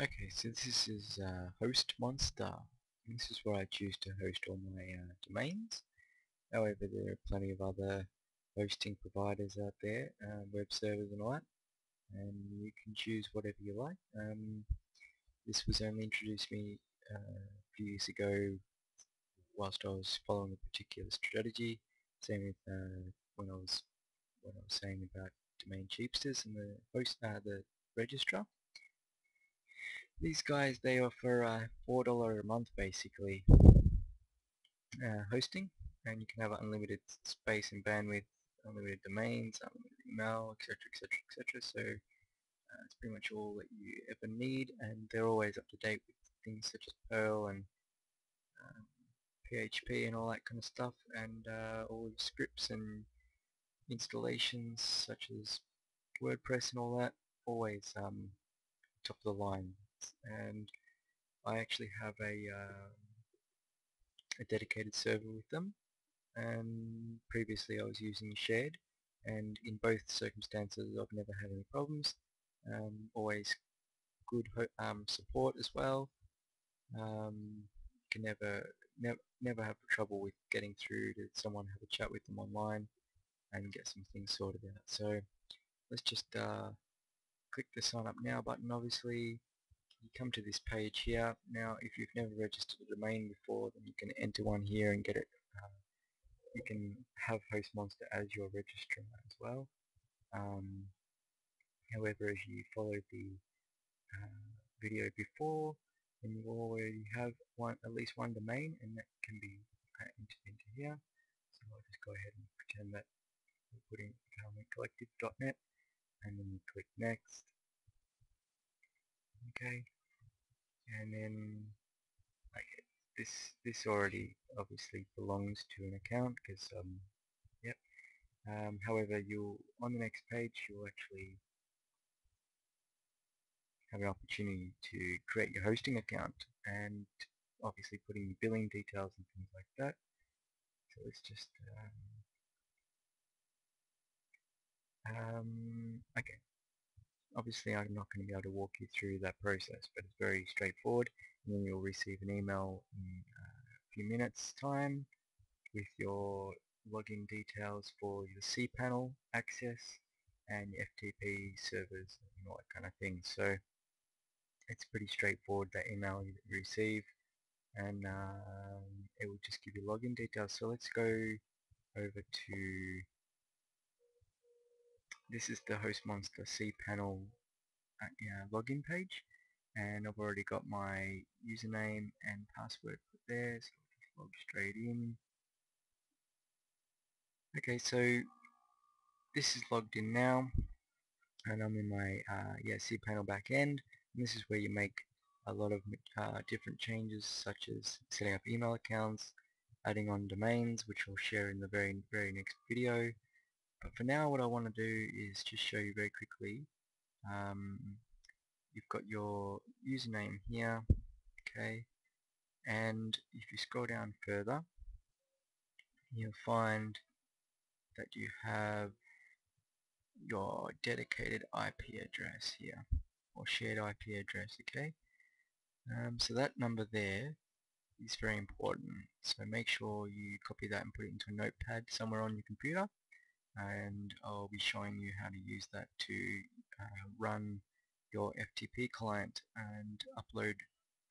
Okay, so this is uh, HostMonster. This is where I choose to host all my uh, domains. However, there are plenty of other hosting providers out there, uh, web servers and all that, and you can choose whatever you like. Um, this was only introduced me uh, a few years ago whilst I was following a particular strategy. Same with uh, when I was when I was saying about domain cheapsters and the host uh, the registrar. These guys they offer uh, four dollar a month basically uh, hosting, and you can have unlimited space and bandwidth, unlimited domains, unlimited email, etc., etc., etc. So uh, it's pretty much all that you ever need, and they're always up to date with things such as Perl and um, PHP and all that kind of stuff, and uh, all the scripts and installations such as WordPress and all that, always um, top of the line. And I actually have a, uh, a dedicated server with them, and previously I was using shared, and in both circumstances I've never had any problems. Um, always good um, support as well. Um, can never, never, never have trouble with getting through to someone, have a chat with them online and get some things sorted out. So let's just uh, click the sign up now button obviously. You come to this page here. Now if you've never registered a domain before then you can enter one here and get it. Uh, you can have HostMonster as your registrar as well. Um, however, as you followed the uh, video before, then you already have one, at least one domain and that can be uh, entered into here. So I'll just go ahead and pretend that we're putting collective.net and then you click next okay and then okay, this this already obviously belongs to an account because um yep. Um, however you on the next page you'll actually have an opportunity to create your hosting account and obviously putting billing details and things like that. So let's just um, um, okay obviously I'm not going to be able to walk you through that process but it's very straightforward and then you'll receive an email in uh, a few minutes time with your login details for your cPanel access and FTP servers and all that kind of thing. So it's pretty straightforward that email you receive and um, it will just give you login details. So let's go over to this is the HostMonster cPanel uh, yeah, login page. And I've already got my username and password put there so I'll just log straight in. Okay so this is logged in now and I'm in my uh, yeah cPanel backend. And this is where you make a lot of uh, different changes such as setting up email accounts adding on domains which I'll share in the very very next video but for now what I want to do is just show you very quickly. Um, you've got your username here, okay, and if you scroll down further, you'll find that you have your dedicated IP address here, or shared IP address, okay. Um, so that number there is very important. So make sure you copy that and put it into a notepad somewhere on your computer and I'll be showing you how to use that to uh, run your FTP client and upload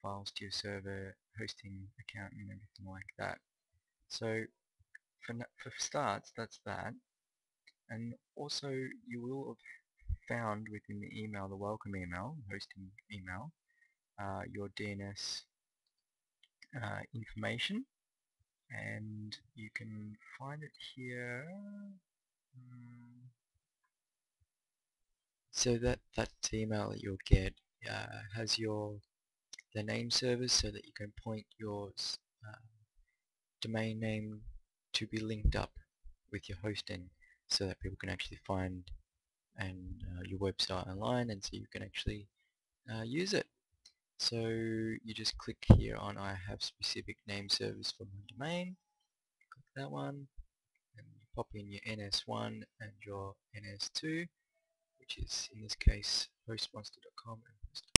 files to your server, hosting account and everything like that. So for, for starts, that's that. And also you will have found within the email, the welcome email, hosting email, uh, your DNS uh, information and you can find it here so that that email that you'll get uh, has your the name servers so that you can point your uh, domain name to be linked up with your hosting so that people can actually find and uh, your website online and so you can actually uh, use it. So you just click here on I have specific name servers for my domain, click that one, pop in your NS1 and your NS2 which is in this case hostmonster.com and